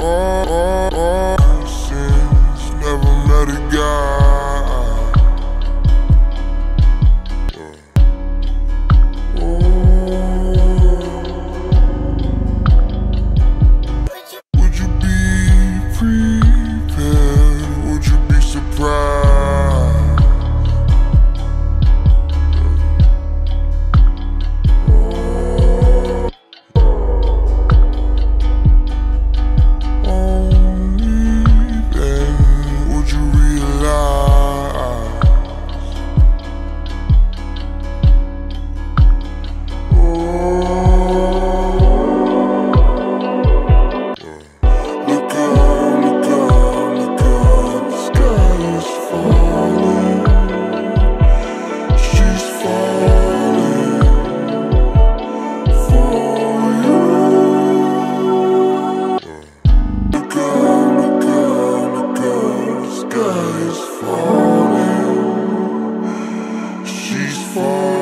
Oh. For